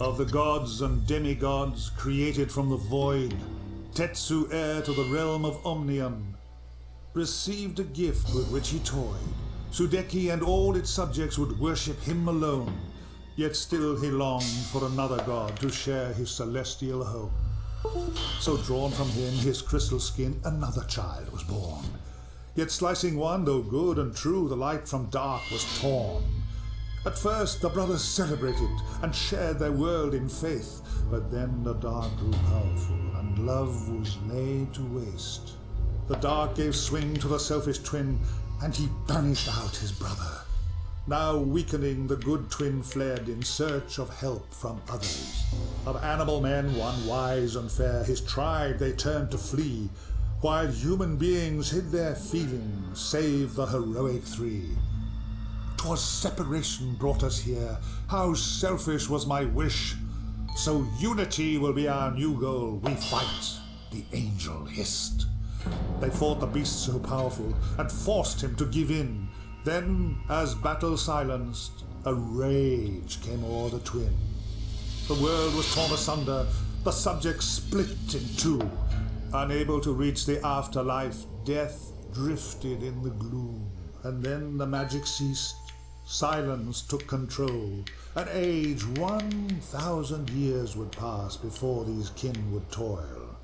Of the gods and demigods created from the void, Tetsu, heir to the realm of Omnium, received a gift with which he toyed. Sudeki and all its subjects would worship him alone, yet still he longed for another god to share his celestial home. So drawn from him, his crystal skin, another child was born. Yet slicing one, though good and true, the light from dark was torn. At first the brothers celebrated and shared their world in faith, but then the dark grew powerful and love was laid to waste. The dark gave swing to the selfish twin, and he banished out his brother. Now weakening, the good twin fled in search of help from others. Of animal men, one wise and fair, his tribe they turned to flee, while human beings hid their feelings, save the heroic three. 'Twas separation brought us here. How selfish was my wish. So unity will be our new goal. We fight, the angel hissed. They fought the beast so powerful and forced him to give in. Then, as battle silenced, a rage came o'er the twin. The world was torn asunder, the subjects split in two. Unable to reach the afterlife, death drifted in the gloom. And then the magic ceased, silence took control. An age, one thousand years would pass before these kin would toil.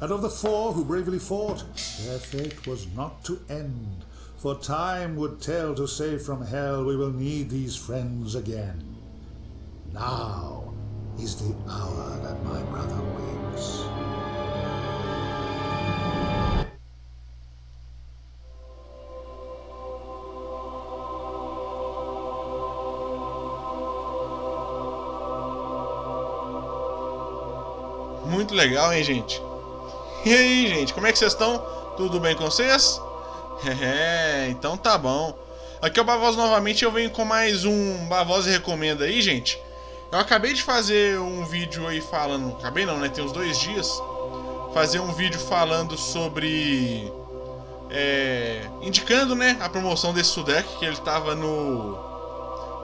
And of the four who bravely fought, their fate was not to end. For time would tell to save from hell we will need these friends again. Now is the hour that my brother waits. Muito legal, hein, gente? E aí, gente, como é que vocês estão? Tudo bem com vocês? É, então tá bom. Aqui é o Bavoz novamente, eu venho com mais um Bavoz Recomenda aí, gente. Eu acabei de fazer um vídeo aí falando... Acabei não, né? Tem uns dois dias. Fazer um vídeo falando sobre... É, indicando, né, a promoção desse Sudek, que ele tava no...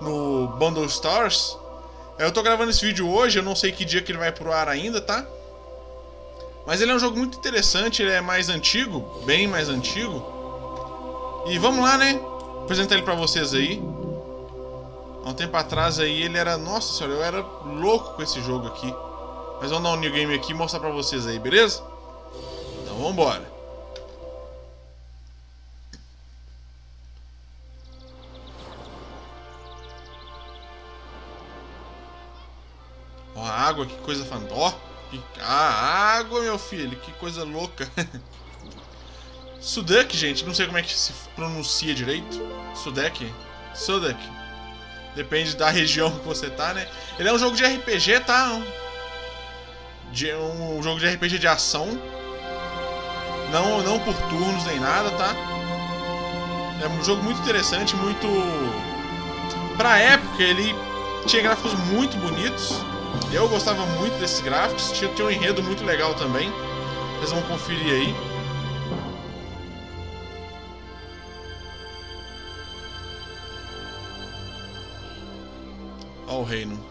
No Bundle Stars. Eu tô gravando esse vídeo hoje, eu não sei que dia que ele vai pro ar ainda, tá? Mas ele é um jogo muito interessante, ele é mais antigo, bem mais antigo. E vamos lá, né? Vou apresentar ele pra vocês aí. Há um tempo atrás aí ele era... Nossa senhora, eu era louco com esse jogo aqui. Mas vamos dar um new game aqui e mostrar pra vocês aí, beleza? Então vambora. Ó, a água, que coisa fantástica. Ah, água, meu filho, que coisa louca. Sudek, gente, não sei como é que se pronuncia direito. Sudek? Sudek. Depende da região que você tá, né? Ele é um jogo de RPG, tá? De, um jogo de RPG de ação. Não, não por turnos nem nada, tá? É um jogo muito interessante, muito... Pra época, ele tinha gráficos muito bonitos. Eu gostava muito desses gráficos, tinha, tinha um enredo muito legal também. Vocês vão conferir aí. Ó o reino.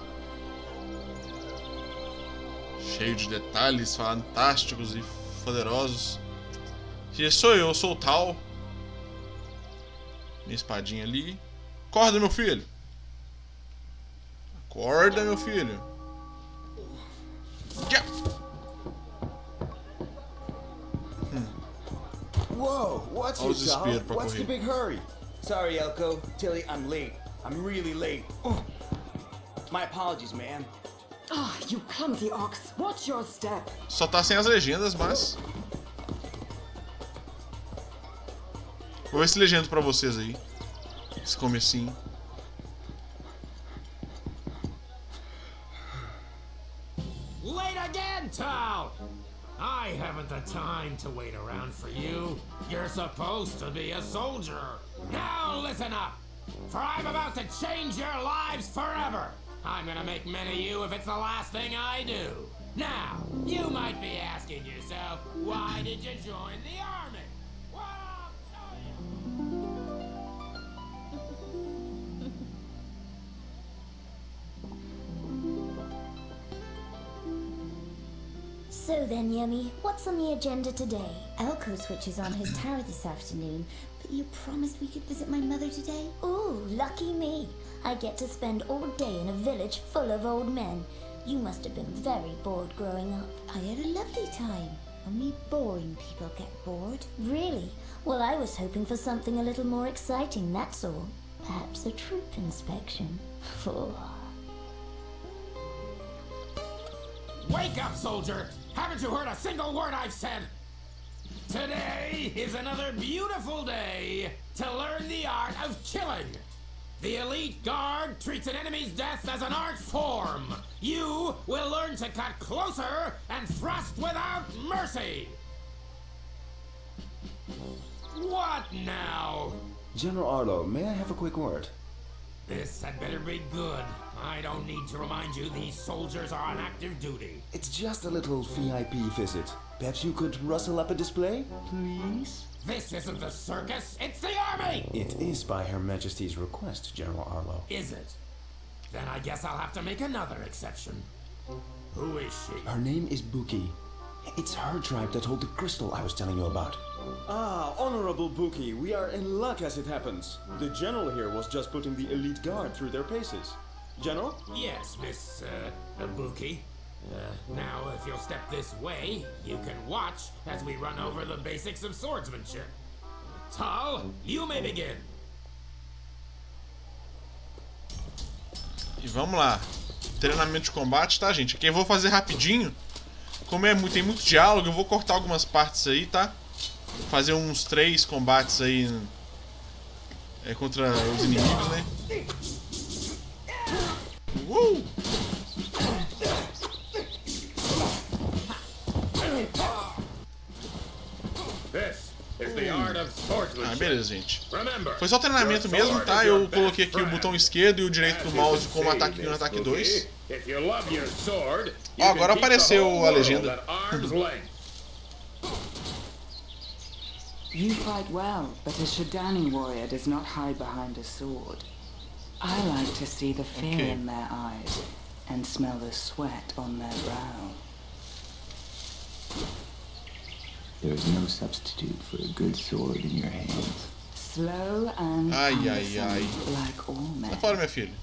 Cheio de detalhes fantásticos e poderosos. E sou eu, sou o Tal. Minha espadinha ali. Acorda, meu filho. Acorda, meu filho. What's Olha o desespero pra What's correr. the big hurry? Sorry, Elko. Tilly, I'm late. I'm really late. Oh. My apologies, man. Ah, you clumsy ox. Watch your step. Só tá sem as legendas, mas. Vou ver esse legendo pra vocês aí. Esse comecinho. Late again, Tal! I haven't the time to wait around for you. You're supposed to be a soldier. Now listen up, for I'm about to change your lives forever. I'm gonna make men of you if it's the last thing I do. Now, you might be asking yourself, why did you join the army? So then, Yummy, what's on the agenda today? Elko switches on his tower this afternoon, but you promised we could visit my mother today? Ooh, lucky me. I get to spend all day in a village full of old men. You must have been very bored growing up. I had a lovely time. Only boring people get bored. Really? Well, I was hoping for something a little more exciting, that's all. Perhaps a troop inspection. Wake up, soldier! Haven't you heard a single word I've said? Today is another beautiful day to learn the art of killing. The elite guard treats an enemy's death as an art form. You will learn to cut closer and thrust without mercy. What now? General Arlo, may I have a quick word? This had better be good. I don't need to remind you these soldiers are on active duty. It's just a little VIP visit. Perhaps you could rustle up a display, please? This isn't the circus, it's the army! It is by Her Majesty's request, General Arlo. Is it? Then I guess I'll have to make another exception. Who is she? Her name is Buki. It's her tribe that hold the crystal I was telling you about. Ah, Honorable Buki, we are in luck as it happens. The General here was just putting the elite guard through their paces. General? Yes, Miss, uh, Buki. Uh, now, if you'll step this way, you can watch as we run over the basics of swordsmanship. Tal, you may begin. E vamos lá. Treinamento de combate, tá, gente? Aqui eu vou fazer rapidinho. Como é muito, tem muito diálogo, eu vou cortar algumas partes aí, tá? Vou fazer uns três combates aí é, contra os inimigos, né? Uh! Ah, beleza, gente. Foi só treinamento mesmo, tá? Eu coloquei aqui o botão esquerdo e o direito do mouse como ataque 1 e ataque 2. Ó, agora apareceu a legenda. You fight well, but a Shadani warrior does not hide behind a sword. I like to see the fear okay. in their eyes and smell the sweat on their brow. There is no substitute for a good sword in your hands. Slow and ai, ai, ai. like all men. Tá fora, minha filha.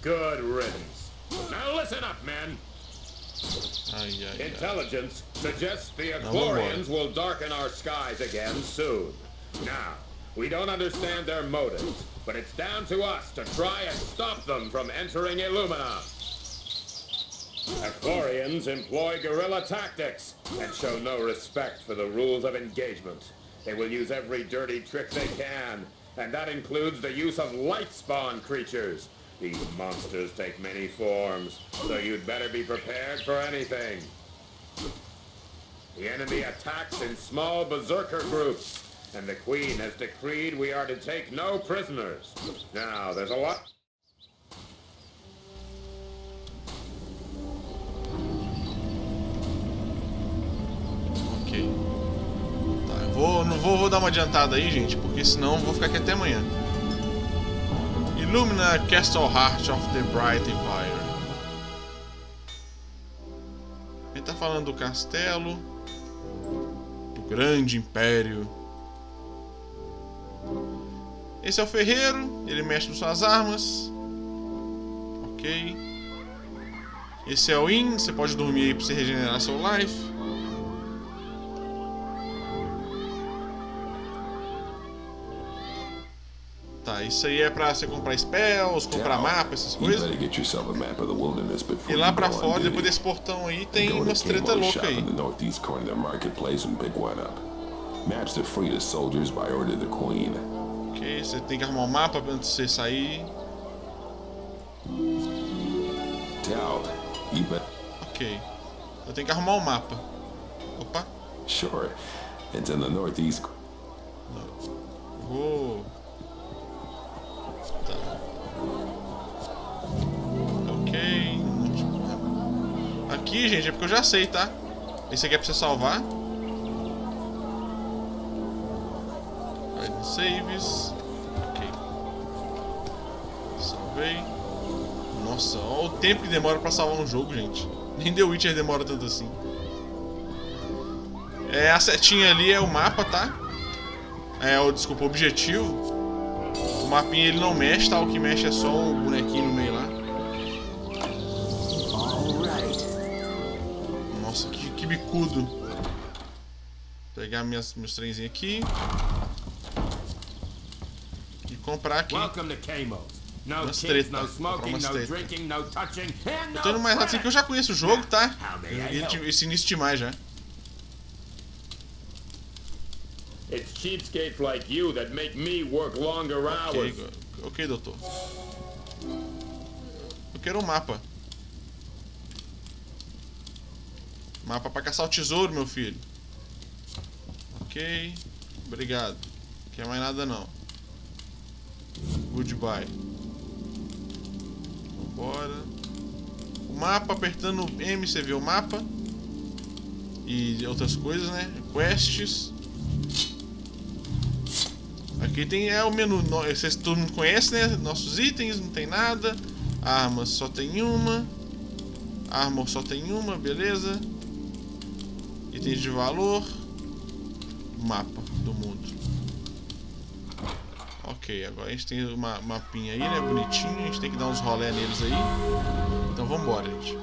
good riddance. Now listen up, men. Ai, ai, Intelligence suggests the Aquarians will darken our skies again soon. Now, we don't understand their motives, but it's down to us to try and stop them from entering Illumina. Aquarians employ guerrilla tactics and show no respect for the rules of engagement. They will use every dirty trick they can, and that includes the use of light spawn creatures. These monsters take many forms, so you'd better be prepared for anything. The enemy attacks in small berserker groups, and the Queen has decreed we are to take no prisoners. Now, there's a lot... Tá, eu vou, não vou, vou dar uma adiantada aí, gente, porque senão vou ficar aqui até amanhã. Illumina Castle Heart of the Bright Empire. Ele tá falando do castelo, do grande império. Esse é o ferreiro, ele mexe com suas armas. Ok. Esse é o In, você pode dormir aí pra você regenerar seu life. Tá, isso aí é pra você comprar spells, comprar mapa, essas coisas. E lá pra fora, depois desse portão aí, tem umas treta louca aí. Maps are free to soldiers by order of the Queen. Ok, você tem que arrumar um mapa antes de você sair. Ok. Eu tenho que arrumar um mapa. Opa. Sure. It's in the northeast. Uou. Tá. Ok. Aqui, gente, é porque eu já sei, tá? Esse aqui é pra você salvar. Saves. Ok. Salvei. Nossa, olha o tempo que demora pra salvar um jogo, gente. Nem The Witcher demora tanto assim. É, a setinha ali é o mapa, tá? É, o, desculpa, o objetivo. O mapinha ele não mexe, tá? O que mexe é só o bonequinho no meio lá. Nossa, que, que bicudo. Vou pegar minhas, meus trenzinhos aqui. Comprar aqui. Umas treta. Comprar smoking, umas treta. Eu tô indo mais rápido assim que eu já conheço o jogo, tá? Esse início demais já. It's cheapskates like you that make me work longer Ok, hours. ok, doutor. Eu quero um mapa. Mapa pra caçar o tesouro, meu filho. Ok. Obrigado. Quer mais nada não. Goodbye. Vambora. O mapa, apertando M, você vê o mapa. E outras coisas, né? Quests. Aqui tem é o menu, vocês todo mundo conhece, né? Nossos itens, não tem nada. Armas só tem uma. Armor só tem uma, beleza. Itens de valor. Mapa do mundo. Ok, agora a gente tem uma mapinha aí, né? Bonitinho. A gente tem que dar uns rolé neles aí. Então vambora, gente.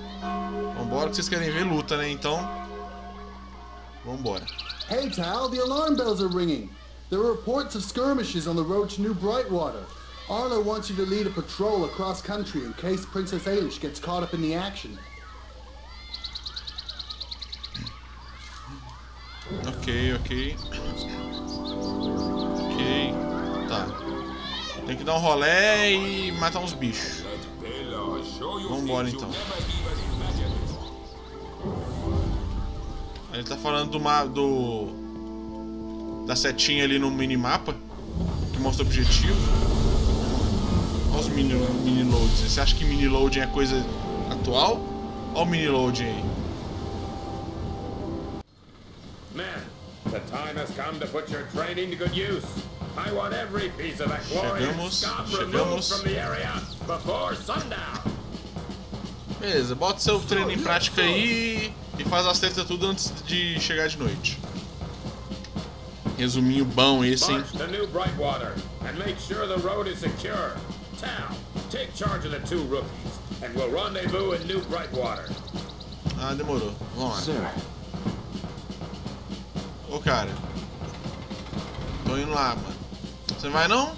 Vambora que vocês querem ver luta, né? Então. Vambora. Hey, Tal, the alarm bells are ringing. There are reports of skirmishes on the road to New Brightwater. Arlo wants you to lead a patrol across country in case Princess Ailish gets caught up in the action. Ok, ok. Ok. Tem que dar um rolé e matar uns bichos. Vambora então. Ele tá falando do, do da setinha ali no minimapa que mostra o objetivo. Olha os mini, mini loads. Você acha que mini loading é coisa atual? Olha o mini loading aí. Men, the time has come to put your training to good use. I want every piece of that glorious Chegamos, chegamos. removed from the area before sundown. Beleza, bota seu treino em prática aí e faz as tretas tudo antes de chegar de noite. Resuminho bom esse, hein? Ah, demorou. Vamos lá. Ô cara. Tô indo lá, mano. Você não vai não?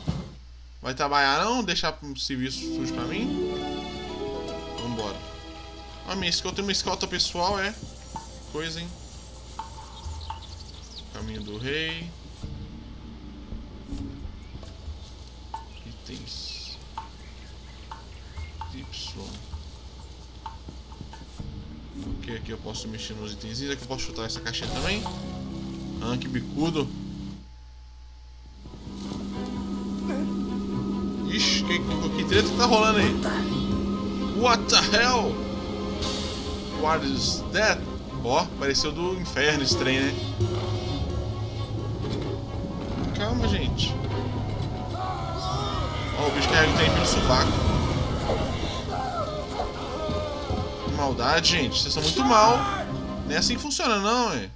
Vai trabalhar não? Deixar um serviço sujo pra mim? Vambora. Ah, minha escolta, uma escolta pessoal é. Coisa, hein? Caminho do rei. Itens. Y. Ok, aqui eu posso mexer nos itens. Aqui eu posso chutar essa caixinha também. Ah, que bicudo. Que, que, que treta que tá rolando aí? What the hell? What is that? Ó, pareceu do inferno esse trem, né? Calma, gente. Ó, o bicho carrega o trem pelo sovaco. Que maldade, gente. Vocês são muito mal. Não é assim que funciona, não, é.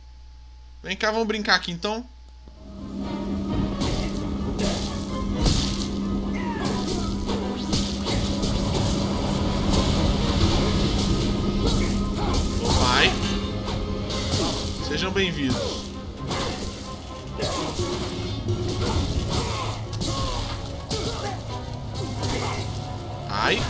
Vem cá, vamos brincar aqui então. Sejam bem-vindos. Ai.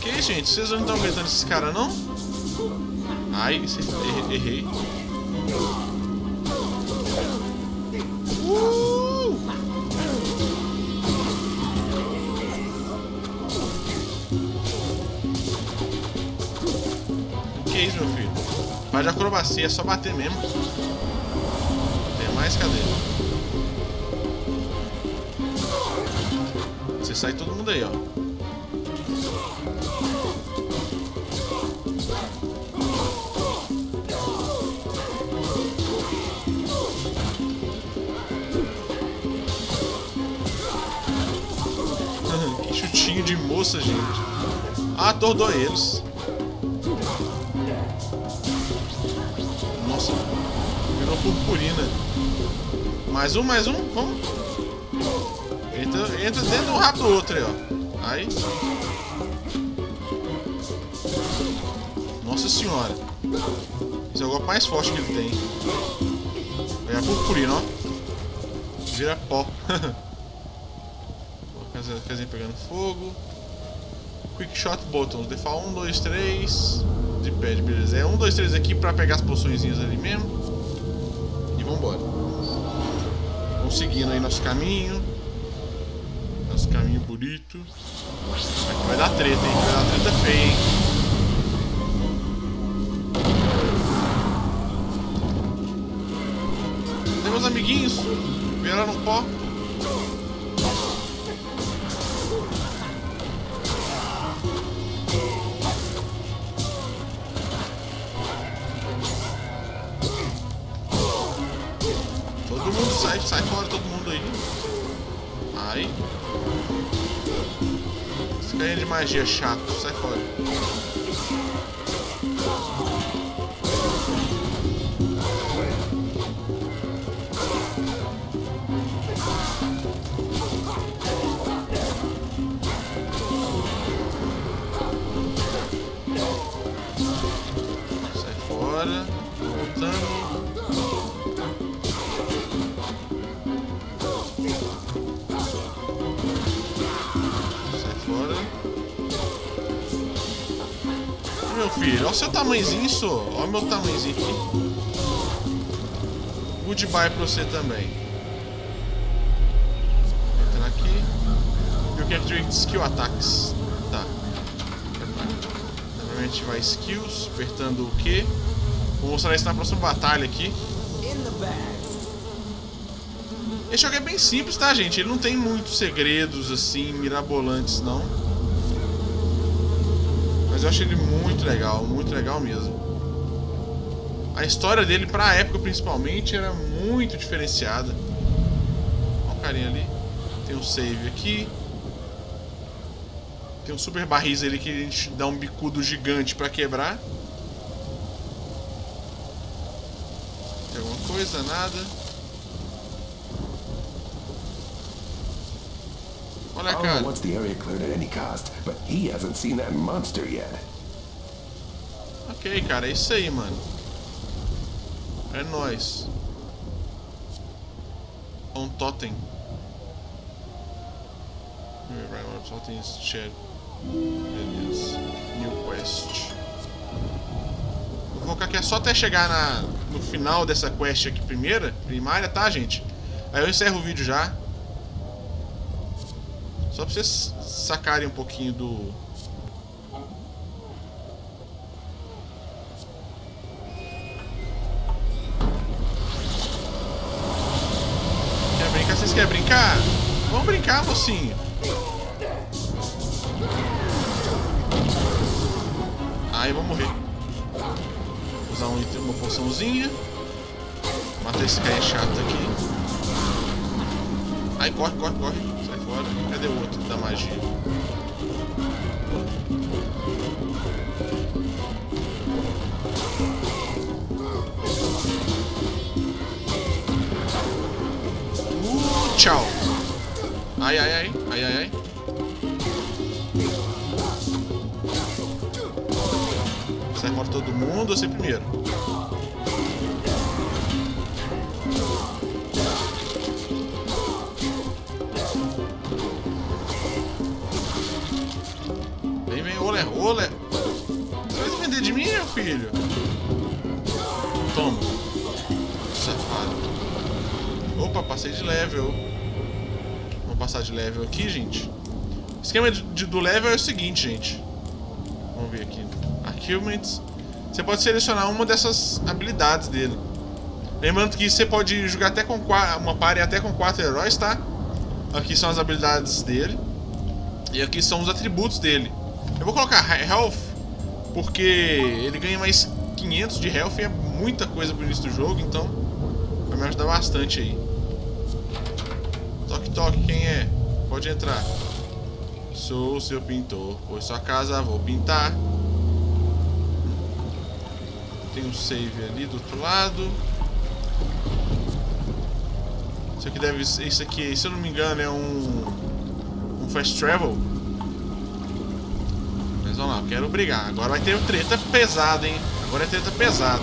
Que gente? Vocês não estão aguentando esses caras não? Ai, errei. errei. De acrobacia é só bater mesmo. Tem mais? cadeira. Você sai todo mundo aí, ó. chutinho de moça, gente. Atordoei eles. Purpurina. Mais um, mais um, vamos. Entra, entra dentro do rabo do outro aí, ó. Aí. Nossa senhora. Esse é o golpe mais forte que ele tem. Olha a purpurina, ó. Vira pó. Casinha pegando fogo. Quick Shot Buttons. Defa 1, 2, 3. De pad, beleza. É 1, 2, 3 aqui pra pegar as poçõezinhas ali mesmo. E vambora. Vamos seguindo aí nosso caminho. Nosso caminho bonito. Aqui vai dar treta, hein? Vai dar treta feia, hein? Tem meus amiguinhos. Viraram pó. Magia chato, sai fora. Meu filho, olha o seu tamanhozinho, só. Olha o meu tamanhozinho aqui. Goodbye pra você também. Entrar aqui. You can drink skill attacks. Tá. Normalmente vai skills, apertando o Q. Vou mostrar isso na próxima batalha aqui. Esse jogo é bem simples, tá, gente? Ele não tem muitos segredos, assim, mirabolantes, não. Mas eu achei ele muito legal, muito legal mesmo. A história dele, pra época principalmente, era muito diferenciada. Olha o carinha ali. Tem um save aqui. Tem um super barris ali que a gente dá um bicudo gigante pra quebrar. Tem alguma coisa? Nada. Olha a Arlo cara. wants the area cleared at any cost, but he hasn't seen that monster yet. Ok, cara, é isso aí, mano. É nóis. Um totem. Right, one totem is shared. Beleza. New quest. Vou colocar aqui é só até chegar na, no final dessa quest aqui primeira, primária, tá, gente? Aí eu encerro o vídeo já. Só pra vocês sacarem um pouquinho do, Quer brincar? Vocês querem brincar? Vamos brincar, mocinho. Aí vou morrer. Vou usar um item, uma poçãozinha. Matar esse cara chato aqui. Aí corre, corre, corre. Cadê o outro da magia? Uh, tchau. Ai, ai, ai. Ai, ai, ai. Sai fora todo mundo, você primeiro. Olé, olé. Você vai defender de mim, meu filho? Toma. Safado. Opa, passei de level. Vamos passar de level aqui, gente. O esquema de, de- do level é o seguinte, gente. Vamos ver aqui. Achievements. Você pode selecionar uma dessas habilidades dele. Lembrando que você pode jogar até com uma party até com quatro heróis, tá? Aqui são as habilidades dele. E aqui são os atributos dele. Eu vou colocar he- Health, porque ele ganha mais 500 de Health e é muita coisa pro início do jogo, então vai me ajudar bastante aí. Toque, toque, quem é? Pode entrar. Sou o seu pintor, pois sua casa vou pintar. Tem um save ali do outro lado. Isso aqui deve ser. Isso aqui, se eu não me engano, é um. Um fast travel. Mas vamos lá, eu quero brigar. Agora vai ter treta pesada, hein? Agora é treta pesada.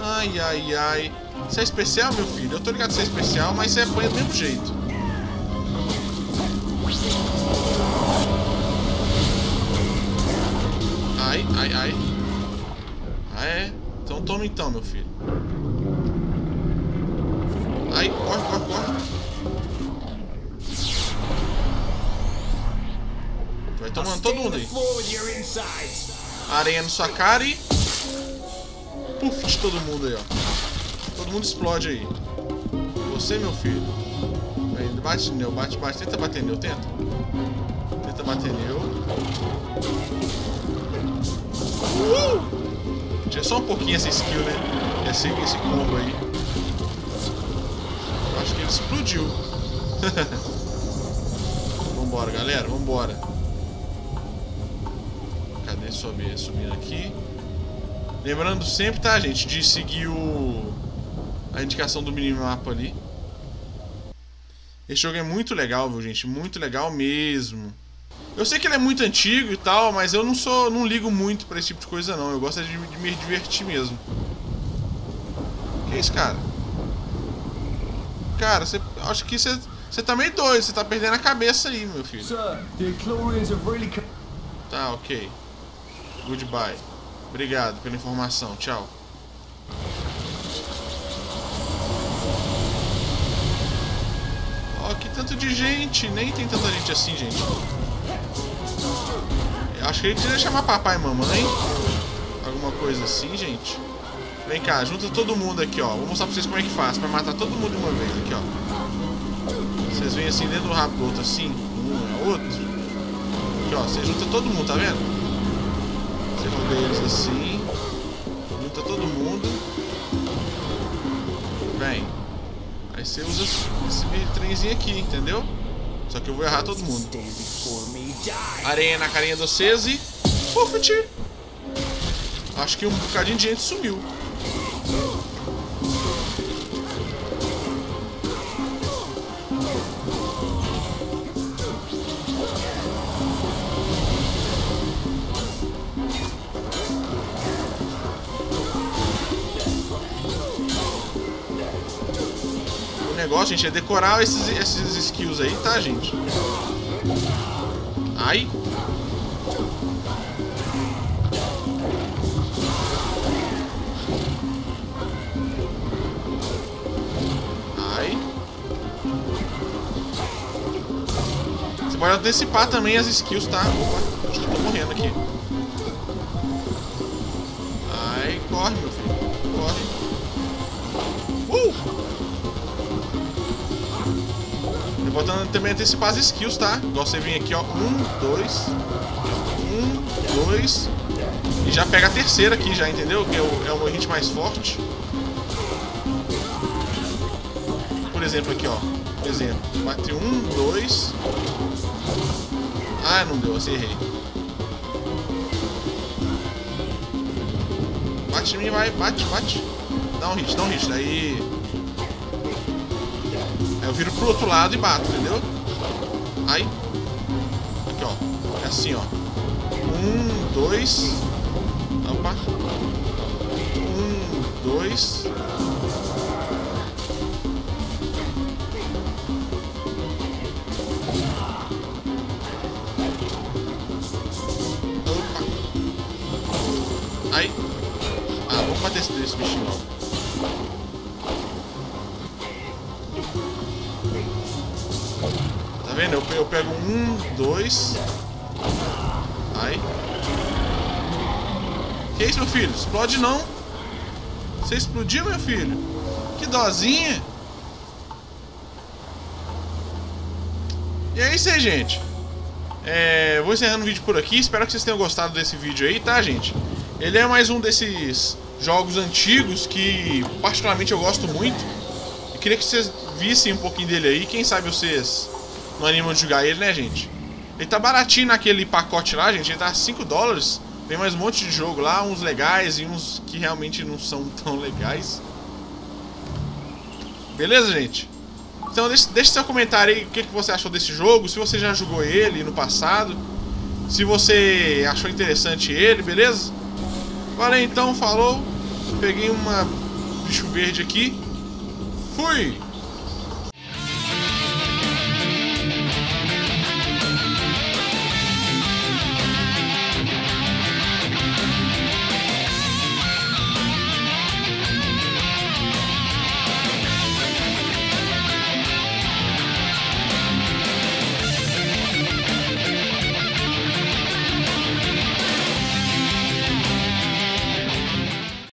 Ai, ai, ai. Isso é especial, meu filho? Eu tô ligado que isso é especial, mas você apanha do mesmo jeito. Ai, ai, ai. Ah, é? Então toma então, meu filho. Ai, corre, corre, corre. Tomando todo mundo aí. Areia na sua cara e... Puf de todo mundo aí, ó. Todo mundo explode aí. Você, meu filho. Aí, bate nele, bate, bate. Tenta bater nele, tenta. Tenta bater nele. Uh! Tinha só um pouquinho essa skill, né? Esse, esse combo aí. Acho que ele explodiu. vambora, galera, vambora. Subir, subindo aqui? Lembrando sempre, tá, gente, de seguir o a indicação do minimapa ali. Esse jogo é muito legal, viu, gente? Muito legal mesmo. Eu sei que ele é muito antigo e tal, mas eu não sou, não ligo muito pra esse tipo de coisa não. Eu gosto de, de me divertir mesmo. Que isso, cara? Cara, você acho que você você tá meio doido, você tá perdendo a cabeça aí, meu filho. Sir, the really. Tá, ok. Goodbye. Obrigado pela informação. Tchau. Ó, que tanto de gente. Nem tem tanta gente assim, gente. Acho que ele queria chamar papai e mamãe. Alguma coisa assim, gente. Vem cá, junta todo mundo aqui, ó. Vou mostrar pra vocês como é que faz. Pra matar todo mundo de uma vez aqui, ó. Vocês vêm assim dentro do rabo do outro, assim. Um, outro. Aqui, ó. Você junta todo mundo, tá vendo? Você roda eles assim. Junta todo mundo. Vem. Aí você usa esse trenzinho aqui, entendeu? Só que eu vou errar todo mundo. Areia na carinha do vocês e... Pufft! Acho que um bocadinho de gente sumiu. Negócio, gente, é decorar esses, esses skills aí, tá, gente? Ai. Ai. Você pode antecipar também as skills, tá? Opa, acho que eu tô morrendo aqui. Vou também antecipar as skills, tá? Igual você vem aqui, ó. Um, dois. Um, dois. E já pega a terceira aqui, já, entendeu? Que é o, é o hit mais forte. Por exemplo, aqui, ó. Por exemplo. Bate um, dois. Ah, não deu, você errei. Bate em mim, vai, bate, bate. Dá um hit, dá um hit. Daí. Eu viro pro outro lado e bato, entendeu? Aí. Aqui, ó. É assim, ó. Um, dois. Opa. Um, dois. Opa. Aí. Ah, vamos bater esse bichinho logo. Vendo? Eu, eu pego um, dois. Ai. Que isso, meu filho? Explode não. Você explodiu, meu filho? Que dozinha. E é isso aí, gente. É, vou encerrando o vídeo por aqui. Espero que vocês tenham gostado desse vídeo aí, tá, gente? Ele é mais um desses jogos antigos que particularmente eu gosto muito. Eu queria que vocês vissem um pouquinho dele aí. Quem sabe vocês não animam de jogar ele, né, gente? Ele tá baratinho naquele pacote lá, gente. Ele tá 5 dólares. Tem mais um monte de jogo lá, uns legais e uns que realmente não são tão legais. Beleza, gente? Então deixe, deixe seu comentário aí o que, que você achou desse jogo, se você já jogou ele no passado, se você achou interessante ele, beleza? Valeu então, falou. Peguei uma bicho verde aqui. Fui!